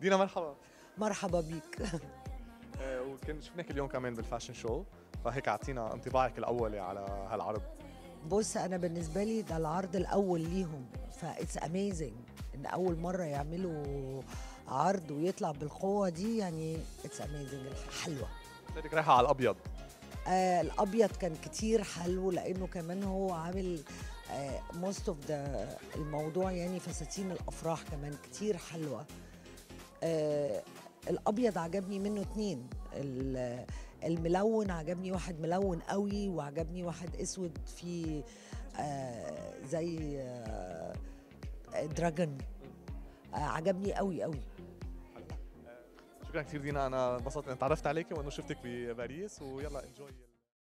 دينا مرحبا. مرحبا بيك. آه، وكان شفناك اليوم كمان بال fashion show فهيك أعطينا انطباعك الاولي على هالعرض. بص أنا بالنسبة لي ده العرض الأول ليهم ف that's amazing إن أول مرة يعملوا عرض ويطلع بالقوة دي يعني it's amazing حلوة. بدك رايحة على الأبيض. آه الأبيض كان كتير حلو لأنه كمان هو عامل most of the الموضوع يعني فساتين الأفراح كمان كتير حلوة. آه الأبيض عجبني منه اتنين. ال- الملون عجبني واحد ملون قوي وعجبني واحد أسود فيه آه زي آه دراجون. آه عجبني قوي قوي. شكرا كثير دينا أنا انبسطت اني تعرفت عليك وإنه شفتك بباريس ويلا انجوي